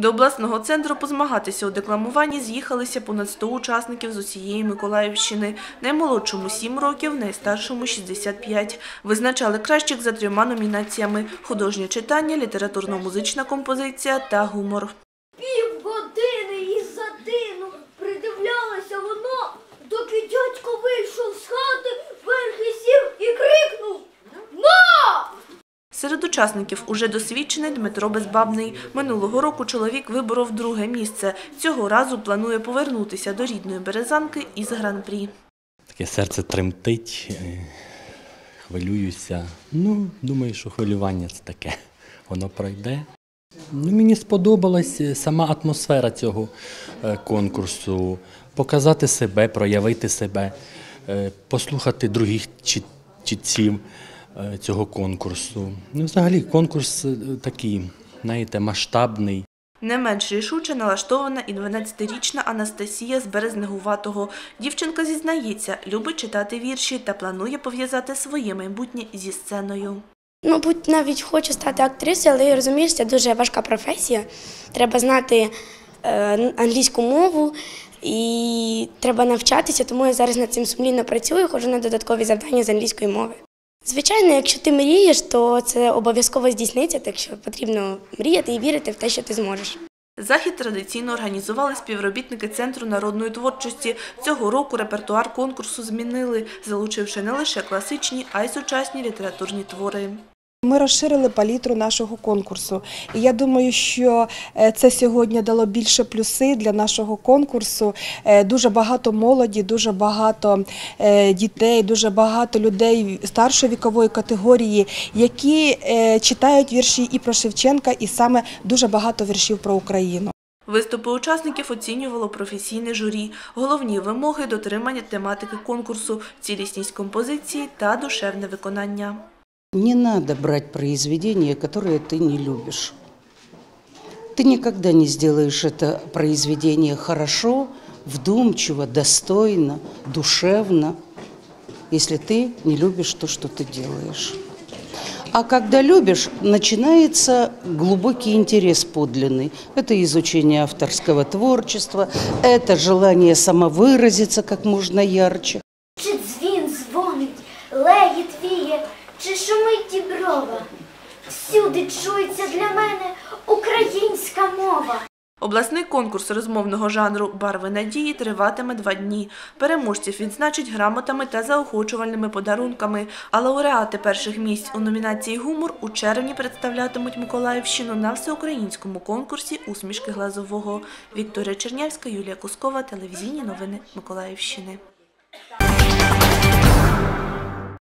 До обласного центру позмагатися у декламуванні з'їхалися понад 100 учасників з усієї Миколаївщини. Наймолодшому 7 років, найстаршому 65. Визначали кращих за трьома номінаціями – художнє читання, літературно-музична композиція та гумор. Учасників уже досвідчений Дмитро Безбабний. Минулого року чоловік виборов друге місце. Цього разу планує повернутися до рідної Березанки із гран-прі. Таке серце тремтить, е, хвилююся. Ну, думаю, що хвилювання це таке. Воно пройде. Ну, мені сподобалась е, сама атмосфера цього е, конкурсу, показати себе, проявити себе, послухати других е, цього конкурсу. Ну, взагалі, конкурс е, такий, знаєте, масштабний. Не менш рішуче налаштована і 12-річна Анастасія з Березнегуватого. Дівчинка зізнається, любить читати вірші та планує пов'язати своє майбутнє зі сценою. Мабуть, навіть хочу стати актрисою, але розумієш, це дуже важка професія. Треба знати е, англійську мову і треба навчатися, тому я зараз над цим сумлінно працюю, ходжу на додаткові завдання з англійської мови. Звичайно, якщо ти мрієш, то це обов'язково здійсниться, так що потрібно мріяти і вірити в те, що ти зможеш. Захід традиційно організували співробітники Центру народної творчості. Цього року репертуар конкурсу змінили, залучивши не лише класичні, а й сучасні літературні твори. Ми розширили палітру нашого конкурсу. І я думаю, що е, це сьогодні дало більше плюси для нашого конкурсу. Е, Дуже багато молоді, дуже багато е, дітей, дуже багато людей старшої вікової категорії, які читають вірші і про Шевченка, і саме дуже багато віршів про Україну. Виступи учасників оцінювало професійне журі. Головні вимоги – дотримання тематики конкурсу, цілісність композиції та душевне виконання. Не надо брать произведения, которые ты не любишь. Ты никогда не сделаешь это произведение хорошо, вдумчиво, достойно, душевно, если ты не любишь то, что ты делаешь. А когда любишь, начинается глубокий интерес подлинный. Это изучение авторского творчества, это желание самовыразиться как можно ярче. Чи дзвін дзвонить, легіт віє, чи шумить? Всюди чується для мене українська мова. Обласний конкурс розмовного жанру «Барви надії» триватиме два дні. Переможців відзначать грамотами та заохочувальними подарунками. А лауреати перших місць у номінації «Гумор» у червні представлятимуть Миколаївщину на всеукраїнському конкурсі «Усмішки Глазового». Вікторія Чернявська, Юлія Кускова, телевізійні новини Миколаївщини.